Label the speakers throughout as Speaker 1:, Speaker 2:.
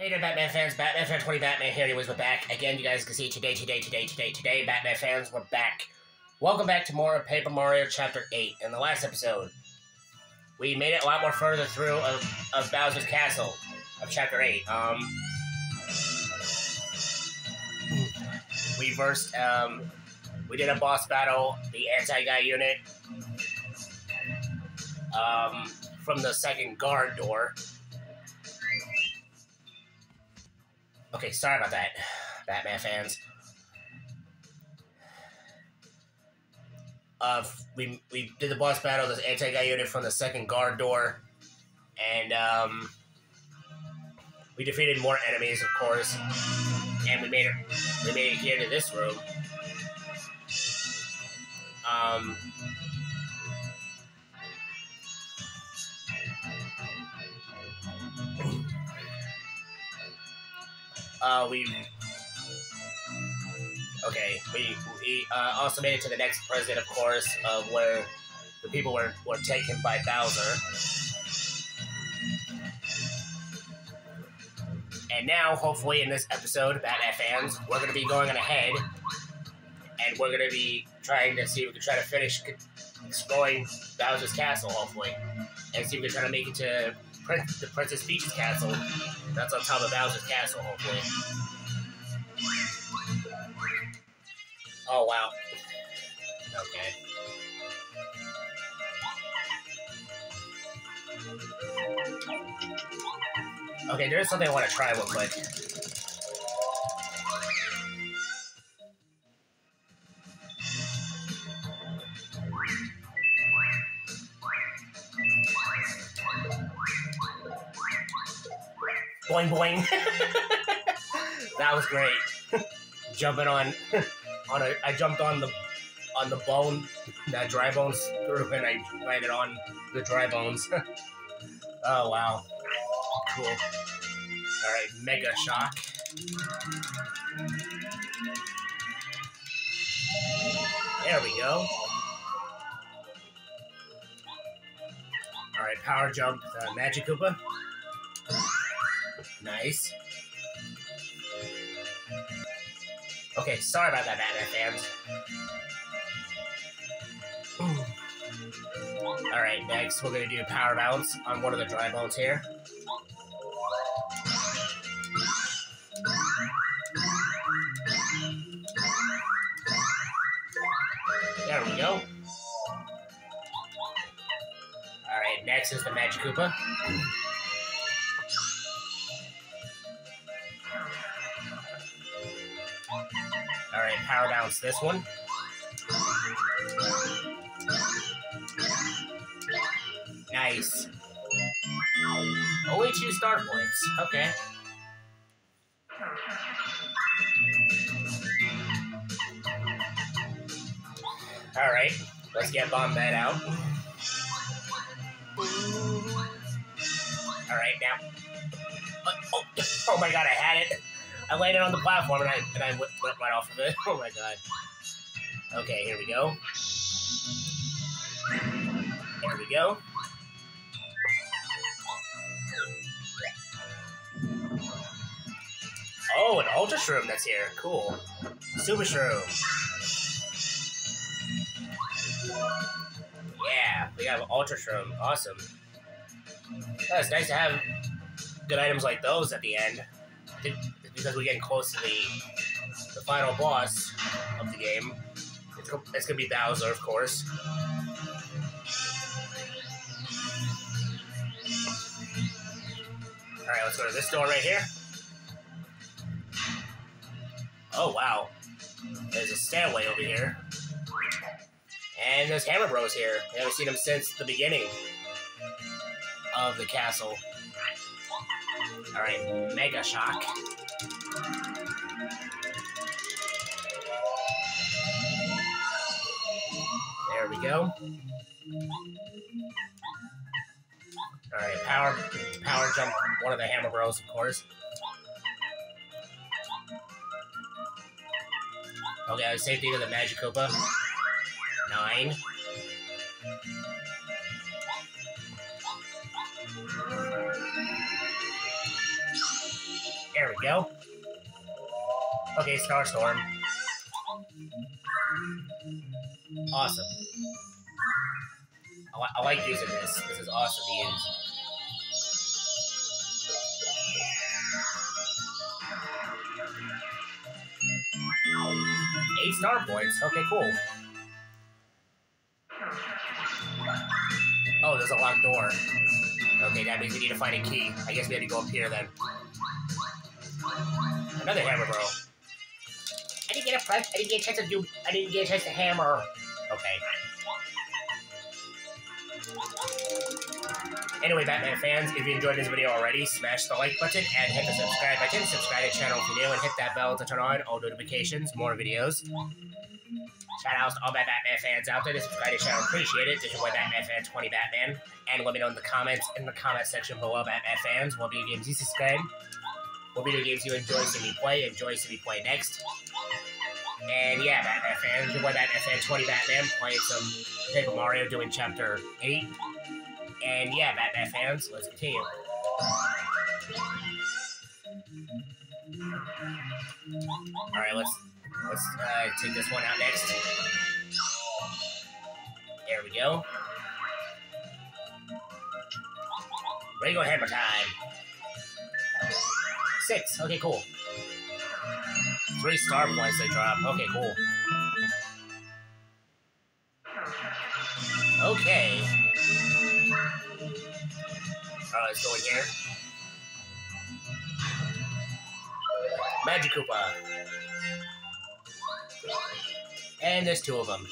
Speaker 1: Hey there, Batman fans. Batman fan 20 Batman here. Anyways, we're back. Again, you guys can see today, today, today, today, today, Batman fans, we're back. Welcome back to more of Paper Mario Chapter 8. In the last episode, we made it a lot more further through of, of Bowser's Castle of Chapter 8. Um, we versed, um, we did a boss battle, the anti-guy unit, um, from the second guard door. Okay, sorry about that, Batman fans. Uh, we we did the boss battle, this anti-guy unit from the second guard door, and um, we defeated more enemies, of course, and we made it. We made it here to this room. Um, uh, we okay. We we uh, also made it to the next president, of course, of where the people were were taken by Bowser. And now, hopefully, in this episode, Batman fans, we're going to be going on ahead, and we're going to be trying to see if we can try to finish exploring Bowser's castle, hopefully, and see if we can try to make it to The Princess Peach's castle. That's on top of Bowser's castle, hopefully. Oh wow. Okay. Okay, there is something I want to try real quick. Boing boing. that was great. Jumping on on a I jumped on the on the bone that dry bones through and I landed on the dry bones. oh wow. Cool. Alright, Mega Shock. There we go. Alright, Power Jump, uh, Magic Koopa. Nice. Okay, sorry about that, Batman fans. Alright, next we're gonna do a Power Bounce on one of the dry bones here. There we go. Alright, next is the Magic Koopa. Alright, power bounce this one. Nice. Only two star points. Okay. Alright, let's get Bombette out. Alright, now. Oh, oh, oh my god, I had it! I landed on the platform and I and I went, went right off of it. Oh my god. Okay, here we go. There we go. Oh, an Ultra Shroom that's here. Cool. Super Shroom. Yeah, we have an Ultra Shroom. Awesome. That's nice to have good items like those at the end because we're getting close to the the final boss of the game. It's, it's gonna be Bowser, of course. All right, let's go to this door right here. Oh wow, there's a stairway over here, and there's Hammer Bros here. We haven't seen them since the beginning of the castle. All right, Mega Shock. There we go. Alright, power power jump one of the hammer bros, of course. Okay, same thing with the Magic Koopa. Nine. we go. Okay, Starstorm. Awesome. I, I like using this. This is awesome to use. Eight star points. Okay, cool. Oh, there's a locked door. Okay, that means we need to find a key. I guess we have to go up here then. Another hammer, bro. I didn't get a press. I didn't get a chance to do. I didn't get a chance to hammer. Okay. Anyway, Batman fans, if you enjoyed this video already, smash the like button and hit the subscribe button. Subscribe to the channel if you're new and hit that bell to turn on all notifications, more videos. Shout out to all my Batman fans out there to subscribe to the channel. Appreciate it. This is my Batman fan 20 Batman. And let me know in the comments in the comment section below, Batman fans, what video games you subscribe, what video games you enjoy seeing me play, enjoy seeing me play next. And yeah, Batman fans, your boy Batman fan 20 Batman playing some Paper Mario doing chapter 8. And yeah, Batman fans, let's continue. Alright, let's let's uh, take this one out next. There we go. Ready to go hammer time. Six. Okay, cool. Three star points they drop. Okay, cool. Okay. Alright, let's go in here. Magikoopa. And there's two of them.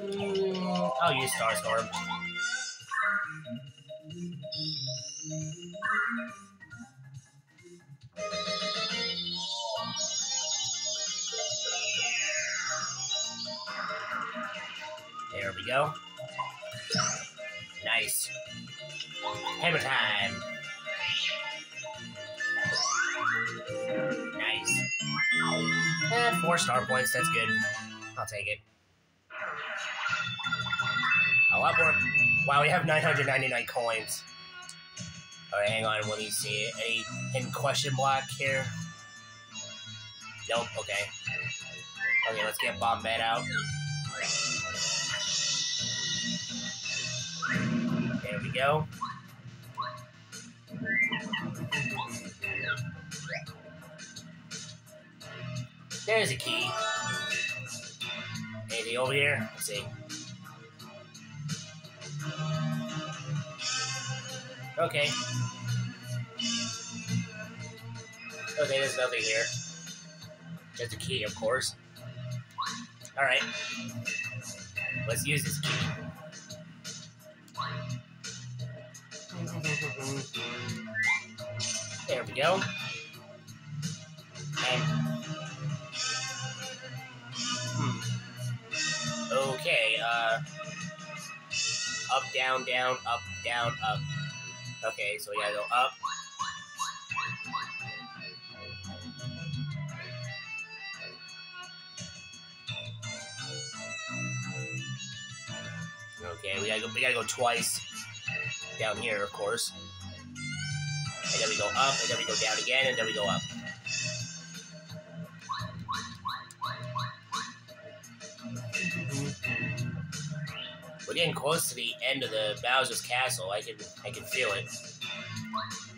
Speaker 1: Mm, I'll use Starstorm. There we go. Nice. Hammer time. Nice. Eh, four star points, that's good. I'll take it. A lot more. Wow, we have 999 coins. Alright, hang on, let me see. Any hidden question block here? Nope, okay. Okay, let's get Bombette out. Go. There's a key. Anything over here? Let's see. Okay. Okay, there's nothing here. Just a key, of course. Alright. Let's use this key. There we go. Hmm. Okay, uh up, down, down, up, down, up. Okay, so we gotta go up. Okay, we gotta go we gotta go twice down here, of course. And then we go up, and then we go down again, and then we go up. We're getting close to the end of the Bowser's Castle. I can I can feel it.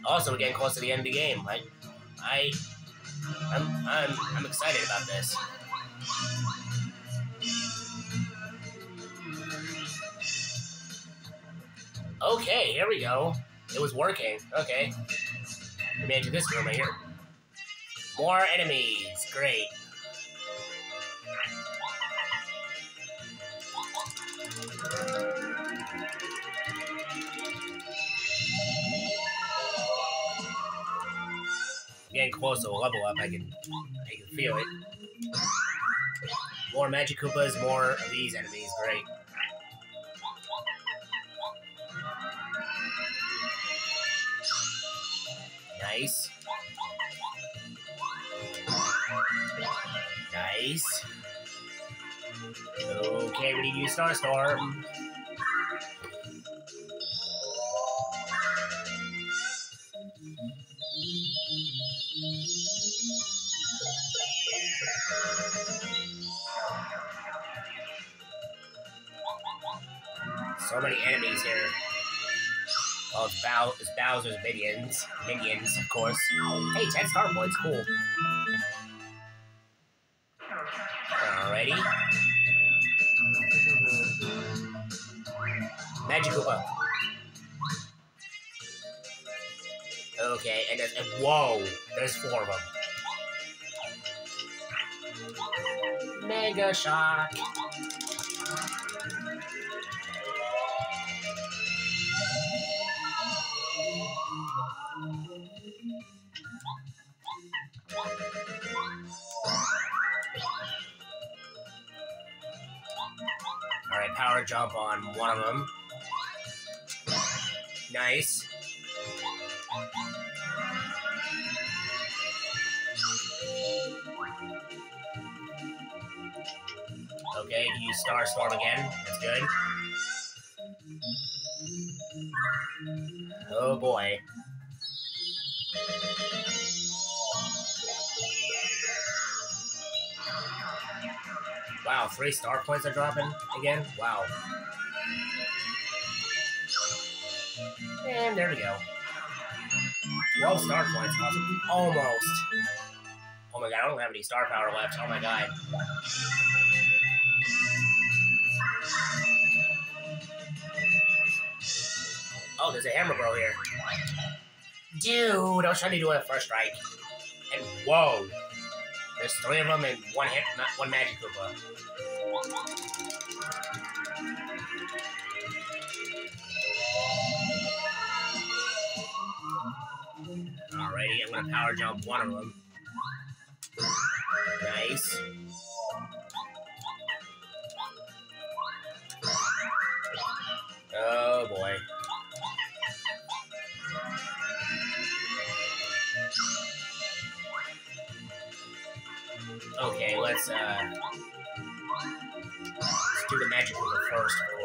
Speaker 1: Also, we're getting close to the end of the game. I I I'm I'm I'm excited about this. Okay, here we go. It was working. Okay. Made it to this room right here. More enemies. Great. Getting close to a level up, I can I can feel it. More Magic Koopas, more of these enemies. Great. Nice. Nice. Okay, we need to use Starstorm. So many enemies here. Oh, it's, Bow Bowser's minions. Minions, of course. Hey, 10 star points, cool. Alrighty. Magic Koopa. Okay, and there's, and whoa, there's four of them. Mega Shock. Power jump on one of them. Nice. Okay, use Star Storm again. That's good. Oh boy. Wow, three star points are dropping again? Wow. And there we go. 12 star points, awesome. Almost. Oh my god, I don't have any star power left. Oh my god. Oh, there's a hammer bro here. Dude, I was trying to do a first strike. And whoa. There's three of them and one hit, one magic Koopa. Uh. Alrighty, I'm gonna power jump one of them. Nice.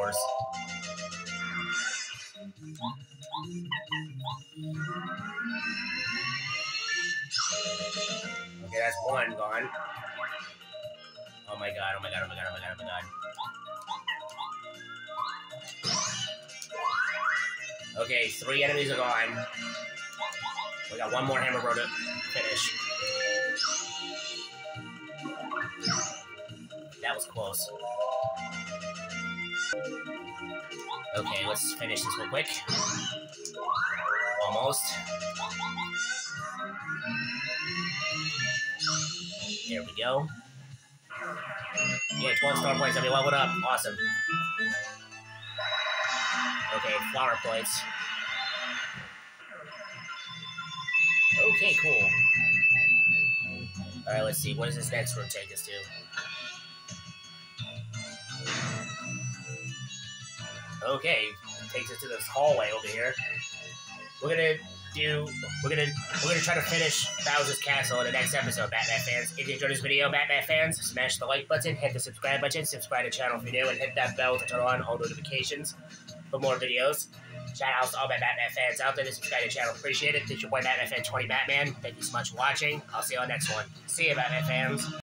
Speaker 1: Course. Okay, that's one gone. Oh my god, oh my god, oh my god, oh my god, oh my god. Okay, three enemies are gone. We got one more hammer bro to finish. That was close. Okay, let's finish this real quick. Almost. There we go. Yeah, 12 star points. I mean, leveled up. Awesome. Okay, flower points. Okay, cool. Alright, let's see. What does this next room take us to? Okay, takes us to this hallway over here. We're gonna do. We're gonna we're gonna try to finish Bowser's Castle in the next episode, Batman fans. If you enjoyed this video, Batman fans, smash the like button, hit the subscribe button, subscribe to the channel if you're new, and hit that bell to turn on all notifications for more videos. Shout out to all my Batman fans out there that subscribe to the channel. Appreciate it. This is your boy Batman Fan 20 Batman. Thank you so much for watching. I'll see you on the next one. See you, Batman fans.